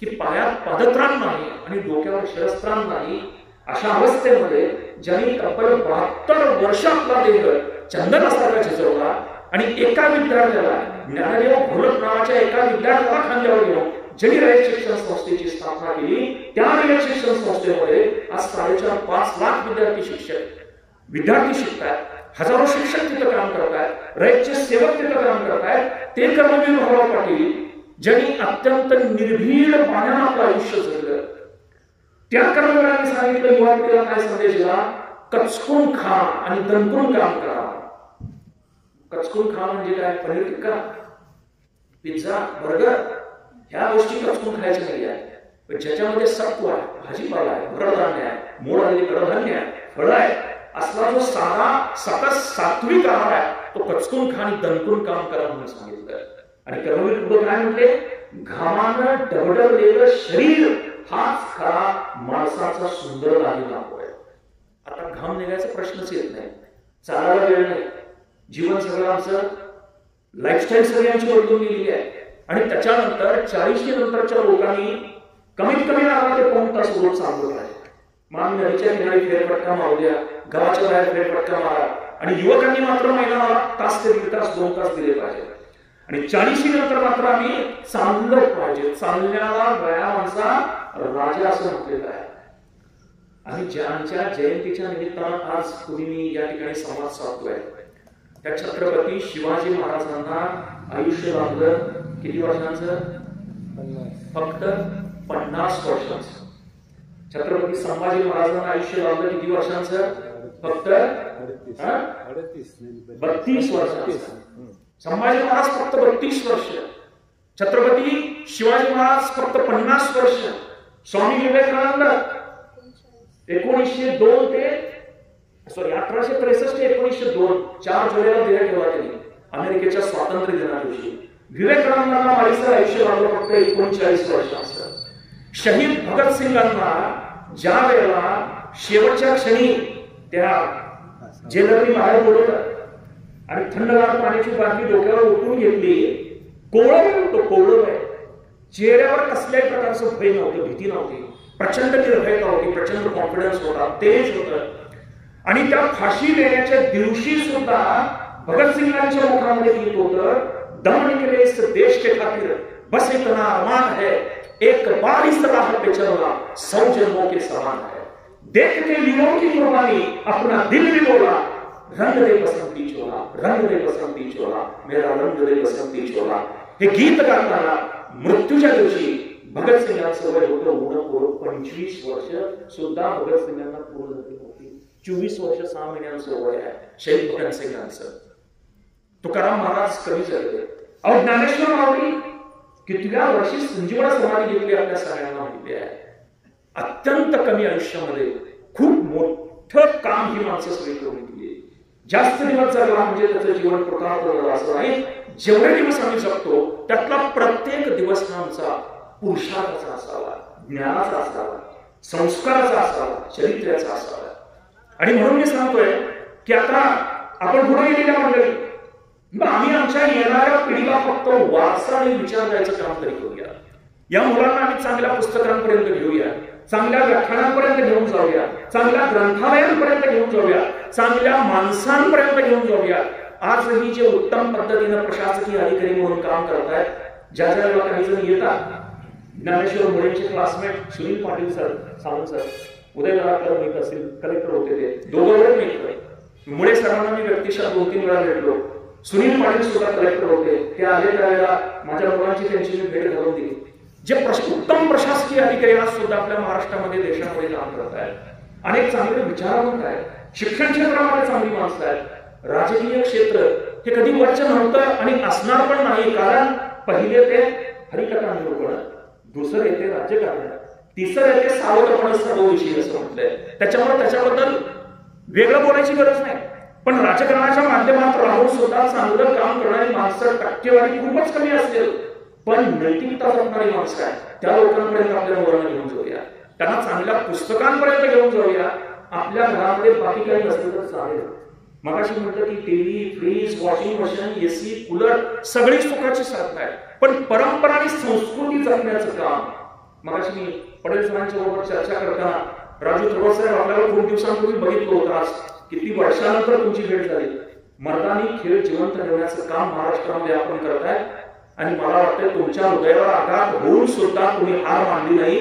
की पायात पदत्राण नाही आणि डोक्यावर शिरस्त्राण नाही अशा अवस्थेमध्ये ज्यांनी तब्बल बहात्तर वर्ष आपला देह चंदनासारखा झिजवला आणि एका विद्यार्थ्याला ज्ञानदेव घोलक नावाच्या एका विद्यार्थ्याला खांद्यावर घेऊन जरी रयत शिक्षण संस्थेची स्थापना केली. त्या रयत शिक्षण संस्थेमध्ये आज साडेचार पाच लाख विद्यार्थी शिक्षक विद्यार्थी शिकतात हजारो शिक्षक तिथं काम करतायत रयतचे सेवक तिथं काम करतायत. ते कर्मवीर भाऊराव पाटील ज्यांनी अत्यंत निर्भीड पाण्यानं आपलं आयुष्य जगलं. त्या कर्मवीरांनी सांगितलं युवा पिढीला काय संदेश दिला? कचकून खा आणि दणकून काम करा. कचकून खा म्हणजे काय? पनीर टिक्का? Pizza burger? ह्या गोष्टी कचकून खायच्या नाही आहे. पण ज्याच्यामध्ये सत्व आहे भाजीपाला आहे भरधान्य आहे मोड आलेली कडधान्य आहे फळ आहे असला जो साधा सकस सात्विक आहार आहे तो कचकून खा आणि दणकून काम करा म्हणून सांगितलं. आणि कर्मवीर पुढे काय म्हटले? घामानं डबडबलेलं शरीर हाच खरा माणसाचा सुंदर दागिना होय आता घाम निघायचा प्रश्नच येत नाही. चालायला वेळ नाही. जीवन सगळं आमचं लाईफस्टाईल सगळ्यांची बदलून गेलेली आहे. आणि त्याच्यानंतर चाळीसशे नंतरच्या लोकांनी कमीत कमी अर्धा ते पाऊन तास रोज चालवत आहे मान नदीच्या किनारी फेरफटका मारूया गावाच्या बाहेर फेरफटका मारा. आणि युवकांनी मात्र महिलांना तास ते दीड तास दोन तास दिले पाहिजे आणि चाळीशी नंतर मात्र आम्ही चांगलं पाहिजे. चालण्याला व्यायामाचा राजा असं म्हटलेलं आहे. आणि ज्यांच्या जयंतीच्या निमित्तानं आज तुम्ही मी या ठिकाणी संवाद साधतोय त्या छत्रपती शिवाजी महाराजांना आयुष्य लाभलं किती वर्षांचं? फक्त पन्नास वर्षांचं. छत्रपती संभाजी महाराजांना आयुष्य लाभलं किती वर्षांचं? फक्त? बत्तीस. वर्षांचं. संभाजी महाराज फक्त बत्तीस वर्ष. छत्रपती शिवाजी महाराज फक्त पन्नास वर्ष. स्वामी विवेकानंद एकोणीसशे दोन ते सॉरी अठराशे त्रेसष्ट एकोणीसशे दोन चार जुलैला दिल्या ठेवा त्यांनी अमेरिकेच्या स्वातंत्र्य दिना दिवशी विवेकानंदांना माईसर आयुष्य लागलं फक्त एकोणचाळीस वर्ष शहीद भगतसिंगांना ज्या वेळेला शेवटच्या क्षणी त्या जेलरनी बाहेर बोलवलं आणि थंडगार पाण्याची बाटली डोक्यावर उठून घेतली कोवळं होतं कोवळं चेहऱ्यावर कसल्याही प्रकारचं भय नव्हतं भीती नव्हती. प्रचंड निर्भयता होती प्रचंड कॉन्फिडन्स होता तेज होतं. आणि त्या फाशी देण्याच्या दिवशी सुद्धा भगतसिंगांच्या मुखामध्ये गीत होतं दम निकले इस देश के खातिर बस इतना अरमान है, एक बार इस राह पे चलना सौ जन्मों के समान है। देख के वीरों की कुर्बानी, अपना दिल भी बोला, रंग दे बसंती चोला, रंग दे बसंती चोला, मेरा रंग दे बसंती चोला। हे गीत गाताना मृत्यूच्या दिवशी भगतसिंगांचं वय होतं पोरं पंचवीस वर्ष सुद्धा भगतसिंगांना पूर्ण झाली. चोवीस वर्ष सहा महिन्यांचं वय आहे. शहीद भगतसिंगांचं तुकाराम महाराज कमी झाले. अहो ज्ञानेश्वर माऊली कितव्या वर्षी संजीवना समाधी घेतली आपल्या सगळ्यांना माहिती आहे? अत्यंत कमी आयुष्यामध्ये खूप मोठं काम ही माणसं सगळी करून दिली जास्त दिवस जगला म्हणजे त्याचं जीवन प्रकार असं नाही. जेवढे दिवस आम्ही जगतो त्यातला प्रत्येक दिवस हा आमचा पुरुषार्थाचा असावा ज्ञानाचा असावा संस्काराचा असावा चरित्र्याचा असावा. आणि म्हणून मी सांगतोय की आता आपण पुढे गेलेल्या मंडळी? मग आम्ही आमच्या येणाऱ्या पिढीला फक्त वारसा आणि विचार द्यायचं काम तरी करूया. या मुलांना आम्ही चांगल्या पुस्तकांपर्यंत घेऊया चांगल्या व्याख्यानांपर्यंत घेऊन जाऊया चांगल्या ग्रंथालयांपर्यंत घेऊन जाऊया चांगल्या माणसांपर्यंत घेऊन जाऊया. आजही जे उत्तम पद्धतीनं प्रशासकीय अधिकारी म्हणून काम करत आहेत ज्या ज्या वेळेला काही जण येतात. Dnyaneshwar मुळेचे classmate Sunil Patil sir Sawant sir उदयनराजकर मी तहसील कलेक्टर होते ते. दोघं मित्र मुळे सरांना मी व्यक्तिशः दोन तीन वेळा भेटलो. सुनील पाटील सुद्धा कलेक्टर होते. ते आले त्यावेळेला माझ्या मुलांची त्यांची मी भेट घालून दिली. जे प्रश- उत्तम प्रशासकीय अधिकारी आज सुद्धा आपल्या महाराष्ट्रामध्ये देशामध्ये काम करत आहेत. अनेक चांगले विचारवंत आहेत. शिक्षण क्षेत्रामध्ये चांगली माणसं आहेत. राजकीय क्षेत्र हे कधी वरचं नव्हतं आणि असणार पण नाही. कारण पहिले ते हरिकथा निरूपण दुसरं येते राज्यकारण तिसरं म्हणजे ते सावधपण सर्व विषयी असं म्हटलंय. त्याच्यामुळे त्याच्याबद्दल वेगळं बोलायची गरज नाही. पण राजकारणाच्या माध्यमात राहून स्वतः चांगलं काम करणारी माणसं टक्केवारी खूपच कमी असेल पण नैतिकता जपणारी माणसं आहे त्या लोकांपर्यंत आपल्या मुलांना घेऊन जाऊया. त्यांना चांगल्या पुस्तकांपर्यंत घेऊन जाऊया. आपल्या घरामध्ये बाकी काही नसलं तर चालेल. मगाशी म्हटलं की TV fridge washing machine AC cooler सगळी सुखाची साधन आहे पण परंपरा आणि संस्कृती जपण्याचं काम मगाशी मी पटेल बरोबर चर्चा करताना राजू थोडसाहेब आपल्याला खूप दिवसांपूर्वी बघितलं होता. किती वर्षानंतर तुमची भेट झाली. मर्दानी खेळ जिवंत ठेवण्याचं काम महाराष्ट्रामध्ये आपण करताय. आणि मला वाटतं तुमच्या हृदयावर आघात होऊन सुद्धा तुम्ही हार मानली नाही.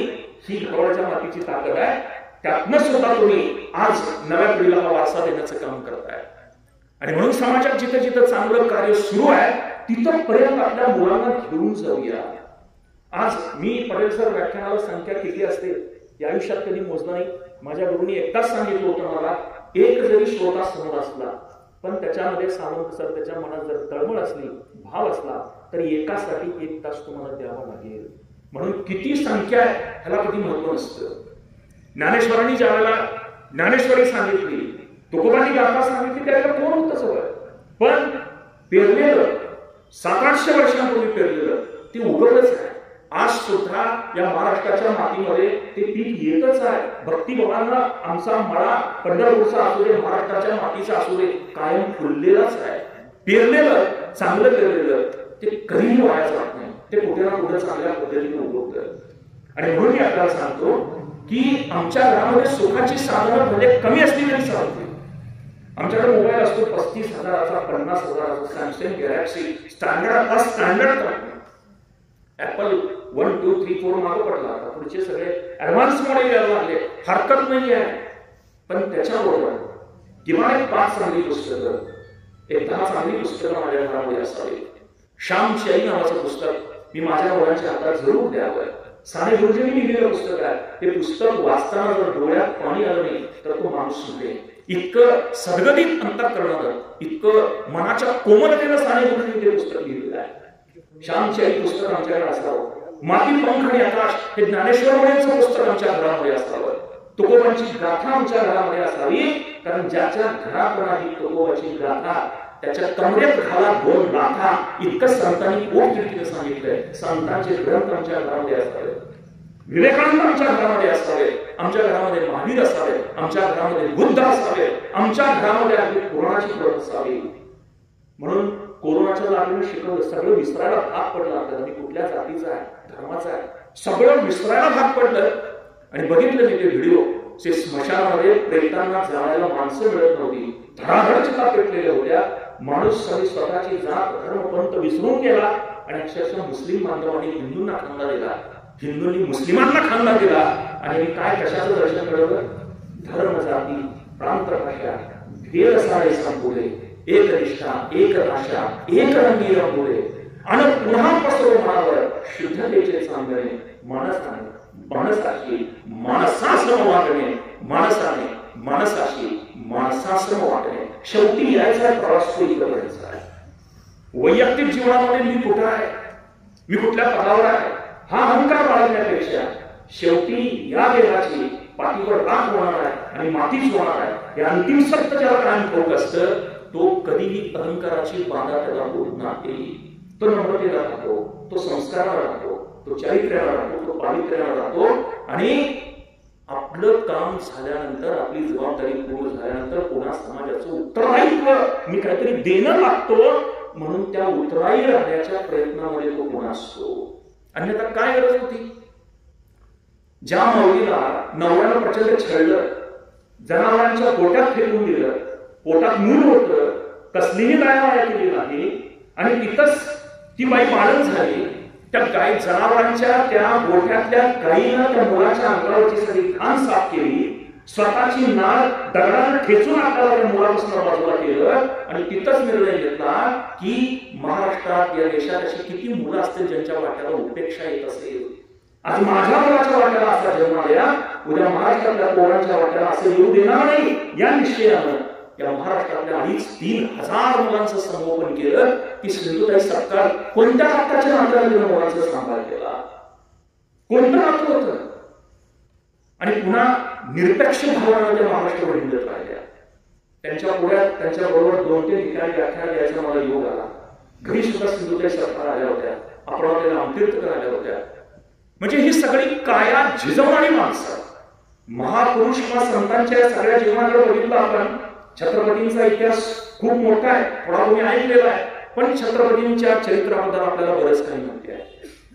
ही गव्हाच्या मातीची ताकद आहे. त्यातनं सुद्धा तुम्ही आज नव्या पिढीला हा वारसा देण्याचं काम करताय. आणि म्हणून समाजात जिथं जिथं चांगलं कार्य सुरू आहे तिथं पर्यंत आपल्या मुलांना घेऊन जाऊया. आज मी पटेल सर व्याख्यानाला संख्या किती असते या आयुष्यात कधी मोजलं नाही. माझ्या गुरुनी एकटाच सांगितलं होतं मला एक जरी श्रोता समोर असला पण त्याच्यामध्ये सावंत सर त्याच्या मनात जर तळमळ असली भाव असला तर एकासाठी एक तास तुम्हाला द्यावा लागेल. म्हणून किती संख्या आहे ह्याला किती महत्त्व नसतं. ज्ञानेश्वरांनी ज्या वेळेला ज्ञानेश्वरी सांगितली तुकोबांनी गाथा सांगितली त्यावेळेला कोण होतं सगळं? पण पेरलेलं सात आठशे वर्षांपूर्वी पेरलेलं ते उघडच आहे. आज सुद्धा या महाराष्ट्राच्या मातीमध्ये ते पीक येतच आहे. भक्तिभावांना आमचा मळा पंढरपूरचा असू दे महाराष्ट्राच्या मातीचा असू दे कायम फुललेलाच आहे. पेरलेलं चांगलं पेरलेलं ते कधीही वाया जात नाही. ते कुठे ना कुठे चांगल्या पद्धतीने उपलब्ध आणि म्हणून मी आपल्याला सांगतो की आमच्या घरामध्ये सुखाची साधनं म्हणजे कमी असली तरी चालते. आमच्याकडे मोबाईल असतो पस्तीस हजाराचा पन्नास हजाराचा Samsung Galaxy standard standard company. Apple one two three four मागं पडला. आता पुढचे सगळे ऍडव्हान्स मॉडेल यायला लागले. हरकत नाही आहे पण त्याच्याबरोबर किमान एक पाच चांगली पुस्तकं एक दहा चांगली पुस्तकं माझ्या घरामध्ये असावी. श्यामची आई नावाचं पुस्तक मी माझ्या मुलांच्या हातात जरूर द्यावं. साने गुरुजींनी लिहिलेलं पुस्तक आहे. ते पुस्तक वाचताना जर डोळ्यात पाणी आलं नाही तर तो माणूस सुटेल. इतकं सदगतीत अंतर करणारं इतकं मनाच्या कोमलतेनं साने गुरुजींनी ते पुस्तक लिहिलेलं आहे. श्यामची आई पुस्तक आमच्याकडे असावं. माती पंख आणि आकाश हे ज्ञानेश्वर मुळेचं पुस्तक आमच्या घरामध्ये असावं. तुकोबांची गाथा आमच्या घरामध्ये असावी कारण ज्याच्या घरात तुकोबाची गाथा त्याच्या कमरेत घाला दोन गाथा इतकं संतांनी पोट सांगितलंय. संतांचे ग्रंथ आमच्या घरामध्ये असावे. विवेकानंद आमच्या घरामध्ये असावे. आमच्या घरामध्ये महावीर असावे. आमच्या घरामध्ये बुद्ध असावे. आमच्या घरामध्ये आपली कोणाची प्रत असावी. म्हणून कोरोनाच्या लागणं शिकवलं सगळं विसरायला भाग पडलं आपल्याला. मी कुठल्या जातीचा आहे धर्माचा आहे सगळं विसरायला भाग पडलं. आणि बघितलं मी ते व्हिडिओ ते स्मशानामध्ये प्रेतांना जायला माणसं मिळत नव्हती. धडाधड चिता पेटलेल्या होत्या. माणूस सगळी स्वतःची जात धर्म पंत विसरून गेला आणि अक्षरशः मुस्लिम बांधवांनी हिंदूंना खांदा दिला. हिंदूंनी मुस्लिमांना खांदा दिला. आणि मी काय कशाचं दर्शन घडवलं? धर्म जाती प्रांत भाषा भेद सारे संपवले. एक निष्ठा एक भाषा एक रंगी रंगोळे आणि पुन्हा पसरो मनावर शुद्धतेचे सांगणे माणसाने माणसाशी माणसाश्रम वागणे माणसाने माणसाशी माणसाश्रम वागणे. शेवटी यायचा प्रवास तो इकडे आहे. वैयक्तिक जीवनामध्ये मी कुठं आहे? मी कुठल्या पदावर आहे? हा अहंकार बाळगण्यापेक्षा शेवटी या देहाची पाठीवर राख होणार आहे आणि मातीच होणार आहे. हे अंतिम सत्य ज्याला कायम ठोक असतं तो कधीही अहंकाराची बाधा त्याला होत नाही. तो नम्रतेला राहतो तो संस्काराला राहतो तो चारित्र्याला राहतो तो पावित्र्याला राहतो आणि आपलं काम झाल्यानंतर आपली जबाबदारी पूर्ण झाल्यानंतर पुन्हा समाजाचं उत्तरदायित्व मी काहीतरी देणं लागतो म्हणून त्या उत्तराई राहण्याच्या प्रयत्नामध्ये तो पुन्हा असतो? अन्यथा काय गरज होती? ज्या माऊलीला नवऱ्याला प्रचंड छळलं जनावरांच्या पोटात फेकून दिलं पोटात मूल होत कसलीही दयामाया केली नाही आणि तिथंच ती बाई पालन झाली. त्या गाय जनावरांच्या त्या गोठ्यातल्या गायीनं त्या मुलाच्या अंगावरची सगळी घाण साफ केली. स्वतःची नाळ दगडानं ठेचून आपल्याला मुलापासून बाजूला केलं आणि तिथंच निर्णय घेतला की महाराष्ट्रात या देशात अशी किती मुलं असतील ज्यांच्या वाट्याला उपेक्षा येत असेल. आज माझ्या मुलाच्या वाट्याला असा जन्म आल्या उद्या महाराष्ट्रातल्या पोरांच्या वाट्याला असं येऊ देणार नाही या निश्चयानं. या महाराष्ट्रातल्या अडीच तीन हजार मुलांचं संगोपन केलं की सिंधुताई सरकार कोणत्या हक्काच्या नात्याने मुलांचा सांभाळ केला? कोणतं नातं होतं? आणि पुन्हा निरपेक्ष भावना त्या महाराष्ट्र हिंदत राहिल्या. त्यांच्या पुढ्यात त्यांच्या बरोबर दोन तीन ठिकाणी व्याख्यान द्यायचा मला योग आला. घरी सुद्धा सिंधुताई सरकार आल्या होत्या. आपण आमतीर्थकर आल्या होत्या. म्हणजे ही सगळी काया झिजवणारी माणसं. महापुरुष किंवा संतांच्या सगळ्या जीवनाकडे बघितलं आपण छत्रपतींचा इतिहास खूप मोठा आहे थोडा तुम्ही ऐकलेला आहे. पण छत्रपतींच्या चरित्राबद्दल आपल्याला बरंच काही माहिती आहे.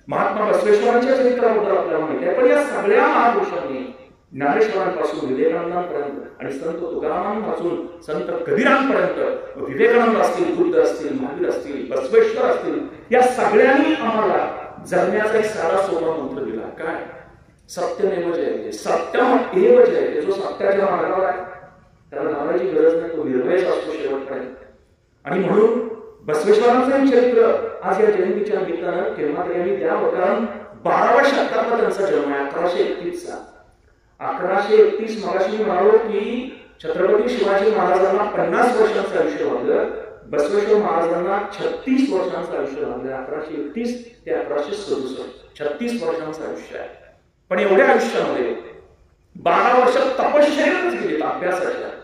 महात्मा बसवेश्वरांच्या चरित्राबद्दल आपल्याला माहिती आहे. पण या सगळ्या महापुरुषांनी ज्ञानेश्वरांपासून विवेकानंदांपर्यंत आणि संत तुकारामांपासून संत कबीरांपर्यंत विवेकानंद असतील बुद्ध असतील महावीर असतील बसवेश्वर असतील या सगळ्यांनी आम्हाला जगण्याचा एक सारा सोपा मंत्र दिला. काय? सत्यमेव जयते. सत्यम एव जयते. जो सत्याच्या मार्गावर आहे. त्याला गरज नाही तो निर्भयच असतो शेवटपर्यंत. आणि म्हणून बसवेश्वरांचं चरित्र आज या जयंतीच्या निमित्तानं केव्हा त्यांनी त्या द्यावं कारण बाराव्या शतकातला त्यांचा जन्म आहे अकराशे एकतीसचा. अकराशे एकतीस मगाशी मी म्हणालो की छत्रपती शिवाजी महाराजांना पन्नास वर्षांचं आयुष्य लागलं बसवेश्वर महाराजांना छत्तीस वर्षांचं आयुष्य लागलं अकराशे एकतीस ते अकराशे सदुसष्ट छत्तीस वर्षांचं आयुष्य आहे. पण एवढ्या आयुष्यामध्ये बारा वर्ष तपश्चर्याच गेली अभ्यासाच्या.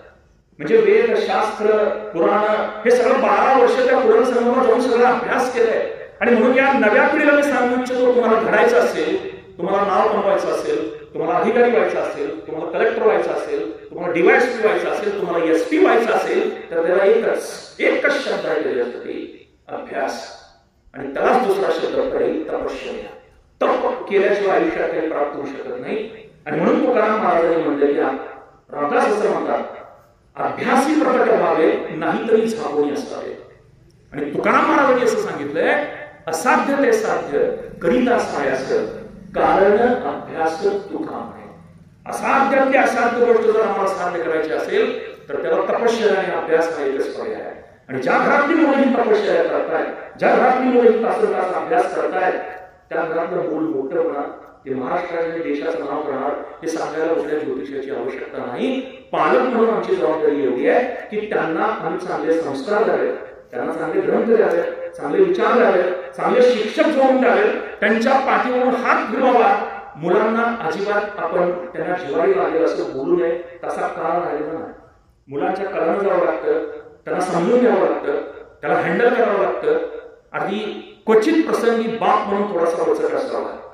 म्हणजे वेद शास्त्र पुराण हे सगळं बारा वर्ष त्या पुराण संगमात जाऊन सगळा अभ्यास केलाय. आणि म्हणून या नव्या पिढीला मी सांगू इच्छितो तुम्हाला घडायचं असेल तुम्हाला नाव बनवायचं असेल तुम्हाला अधिकारी व्हायचं असेल तुम्हाला कलेक्टर व्हायचं असेल तुम्हाला डीवायएसपी व्हायचं असेल तुम्हाला एस पी व्हायचं असेल तर त्याला एकच एकच शब्द आहे त्याच्यासाठी अभ्यास. आणि त्यालाच दुसरा शब्द पडेल तपश्चर्या तप केल्याशिवाय आयुष्यात काही प्राप्त होऊ शकत नाही. आणि म्हणून तुकाराम महाराजांनी म्हणलेल्या रामदास असं म्हणतात अभ्यासी प्रकट व्हावे नाहीतरी झापोणी असावे. आणि तुकाराम महाराजांनी असं सांगितलंय असाध्य ते साध्य करीता सायास कारण अभ्यास तुकाम आहे. असाध्य ते असाध्य गोष्ट जर आम्हाला साध्य करायची असेल तर त्याला तपश्चर्या आणि अभ्यास हा एकच पर्याय आहे. आणि ज्या घरातली मी ही तपश्चर्या करताय ज्या घरातली मुलं ही तास तास अभ्यास करतायत त्या घरातलं मूल मोठं होणार ते महाराष्ट्राने देशाचं नाव करणार हे सांगायला कुठल्या ज्योतिषाची आवश्यकता नाही. पालक म्हणून आमची जबाबदारी एवढी आहे की त्यांना आम्ही चांगले संस्कार द्यावेत त्यांना चांगले ग्रंथ द्यावेत चांगले विचार द्यावेत चांगले शिक्षक जोडून द्यावेत त्यांच्या पाठीवरून हात फिरवावा. मुलांना अजिबात आपण त्यांना जिवारी लागेल असं बोलू नये तसा काळ राहिलेला नाही. मुलांच्या कलानं जावं लागतं त्यांना समजून घ्यावं लागतं त्याला हँडल करावं लागतं. आणि क्वचित प्रसंगी बाप म्हणून थोडासा वचक असावा.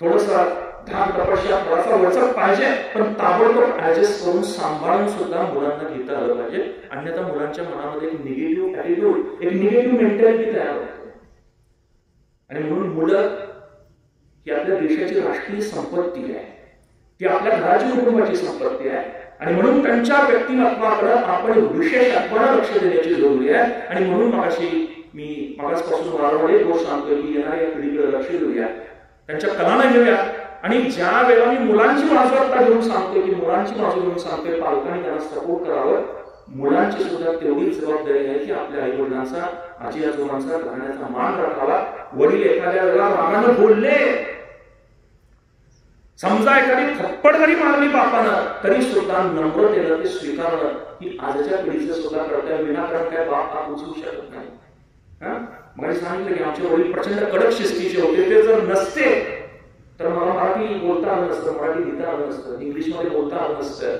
थोडसा ध्यान तपस्या थोडासा वचक पाहिजे पण ताबडतोब ऍडजस्ट करून सांभाळून सुद्धा मुलांना घेता आलं पाहिजे. अन्यथा मुलांच्या मनामध्ये एक निगेटिव्ह ऍटिट्यूड एक निगेटिव्ह मेंटॅलिटी तयार होते. आणि म्हणून मुलं ही आपल्या देशाची राष्ट्रीय संपत्ती आहे. ती आपल्या घराची कुटुंबाची संपत्ती आहे. आणि म्हणून त्यांच्या व्यक्तिमत्वाकडे आपण विशेष आपण लक्ष देण्याची जरुरी आहे. आणि म्हणून मागाशी मी मागासपासून वारंवार एक गोष्ट सांगतोय की येणाऱ्या पिढीकडे लक्ष देऊया. त्यांच्या कलानं घेऊया आणि ज्या वेळेला मी मुलांची बाजू घेऊन सांगतोय की मुलांची बाजू घेऊन सांगतोय पालकांनी त्यांना सपोर्ट करावं. मुलांची सुद्धा तेवढीच जबाबदारी आहे की आपल्या आई वडिलांचा आजी आजोबांचा राहण्याचा मान राखावा. वडील एखाद्या वेळेला रागानं बोलले. समजा एखादी थप्पड जरी मारली बापानं तरी सुद्धा नम्रतेनं ते स्वीकारणं ही आजच्या पिढीचं सुद्धा करता विनाकारण काय बाप हा उचलू शकत नाही. मला सांगितलं की आमचे वडील प्रचंड कडक शिस्तीचे होते. ते जर नसते तर मला मराठी बोलता आलं नसतं मराठी लिहिता आलं नसतं इंग्लिशमध्ये बोलता आलं नसतं.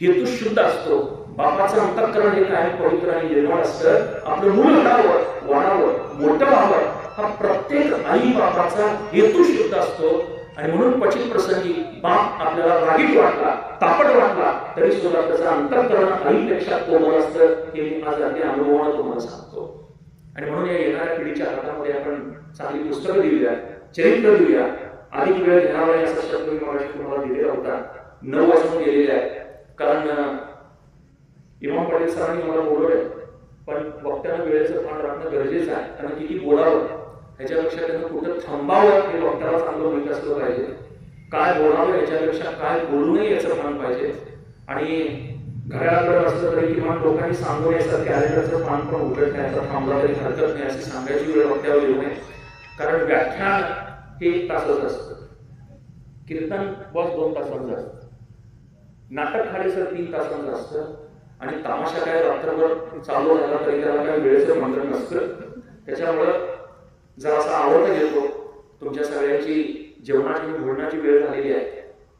हेतू शुद्ध असतो. बापाचं अंतकरण हे काय? पवित्र आणि निर्मळ असतं. आपलं मूल घडावं वाढावं मोठं व्हावं. हा प्रत्येक आई बापाचा हेतू शुद्ध असतो. आणि म्हणून क्वचित प्रसंगी बाप आपल्याला रागीट वाटला तापट वाटला तरी सुद्धा त्याचं अंतर्करण आईपेक्षा कोमल असतं हे मी आज अगदी अनुभवानं तुम्हाला सांगतो. आणि म्हणून या येणाऱ्या पिढीच्या हातामध्ये आपण चांगली पुस्तकं लिहूया चरित्र लिहूया. अधिक वेळ घ्यावा असा शब्द मी मगाशी तुम्हाला दिलेला होता. नऊ वाजून गेलेले आहे कारण इमाम पाटील सरांनी मला बोलवलंय पण वक्त्यानं वेळेचं भान राखणं गरजेचं आहे. कारण किती बोलावं ह्याच्यापेक्षा त्यांना कुठं थांबावं हे वक्त्याला चांगलं माहीत असलं पाहिजे. काय बोलावं याच्यापेक्षा काय बोलू नये याचं भान पाहिजे. आणि घड्याळाकडे असलं तरी किमान लोकांनी सांगू नये सर कॅलेंडरचं पान पण उघडत नाही. असं थांबला तरी हरकत नाही. अशी सांगायची वेळ वक्त्यावर येऊ नये. कारण व्याख्यान हे एक तासच असतं. कीर्तन बस दोन तासांचं असतं. नाटक खालीसर तीन तासांचं असतं. आणि तामाशा काय रात्रभर चालू झाला तरी त्याला काय वेळेचं मंत्र नसतं. त्याच्यामुळं जरासा आवड घेतो. तुमच्या सगळ्यांची जेवणाची बोलण्याची वेळ झालेली आहे.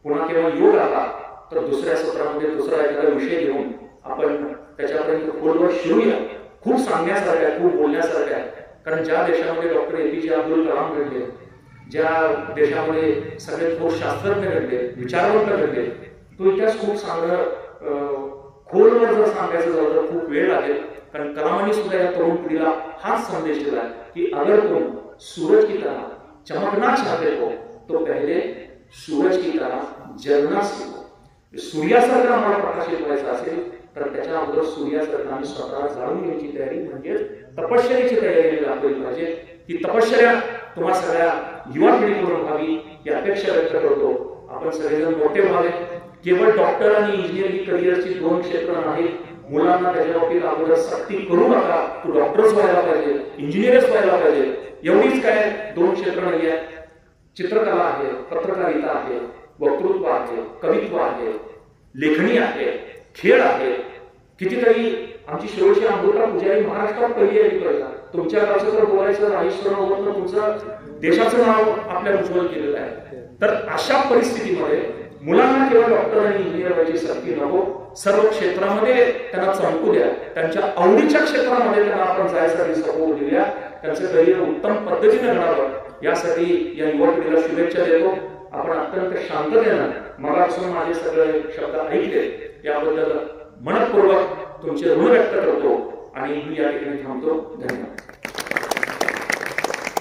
पुन्हा केव्हा योग आला तर दुसऱ्या सत्रामध्ये दुसरा एखादा विषय घेऊन आपण त्याच्यापर्यंत खोलवर शिरूया. खूप सांगण्यासारखं खूप बोलण्यासारखं कारण ज्या देशामध्ये डॉक्टर ए पी जे अब्दुल कलाम घडले, ज्या देशामध्ये सगळे थोर शास्त्रज्ञ घडले, विचारवंत घडले तो इतिहास खूप सांगणं खोलवर जर सांगायचं झालं तर खूप वेळ लागेल. कारण कलामांनी सुद्धा या तरुण पिढीला हाच संदेश दिला की अगर तुम सूरज की तरह चमकना चाहते हो तो पहले सूरज की तरह जलना सीखो. सूर्यासारखा आम्हाला प्रकाशित व्हायचा असेल तर त्याच्या अगोदर सूर्यासारखा आम्ही स्वतः जाणून घ्यायची तयारी म्हणजे तपश्चर्याची तयारी दाखवली पाहिजे. ती तपश्चर्या तुम्हा सगळ्या युवा पिढीकडून व्हावी ही अपेक्षा व्यक्त करतो. आपण सगळेजण मोठे व्हावे. केवळ डॉक्टर आणि इंजिनिअरिंग करिअरची दोन क्षेत्र नाहीत. मुलांना त्याच्या बाबतीत अगोदर सक्ती करू नका. तू डॉक्टरच व्हायला पाहिजे इंजिनियरच व्हायला पाहिजे. एवढीच काय दोन क्षेत्र नाही चित्रकला आहे पत्रकारिता आहे. वक्तृत्व आहे कवित्व आहे लेखणी आहे खेळ आहे. कितीतरी आमची शिरोशी अमृता पुजारी महाराष्ट्रात पहिली आली पहिला तुमच्या गावचं जर बोलायचं राजेश्वर तुमचं देशाचं नाव आपल्या उज्ज्वल केलेलं आहे. तर अशा परिस्थितीमध्ये मुलांना केवळ डॉक्टर आणि इंजिनियर व्हायची सक्ती नको. सर्व क्षेत्रामध्ये त्यांना चमकू द्या. त्यांच्या आवडीच्या क्षेत्रामध्ये त्यांना आपण जायसाठी सपोर्ट देऊया. त्यांचं करिअर उत्तम पद्धतीने घडावं यासाठी या युवा पिढीला शुभेच्छा देतो. आपण अत्यंत शांततेनं मगापासून माझे सगळे शब्द ऐकले याबद्दल मनपूर्वक तुमचे ऋण व्यक्त करतो आणि मी या ठिकाणी थांबतो. धन्यवाद.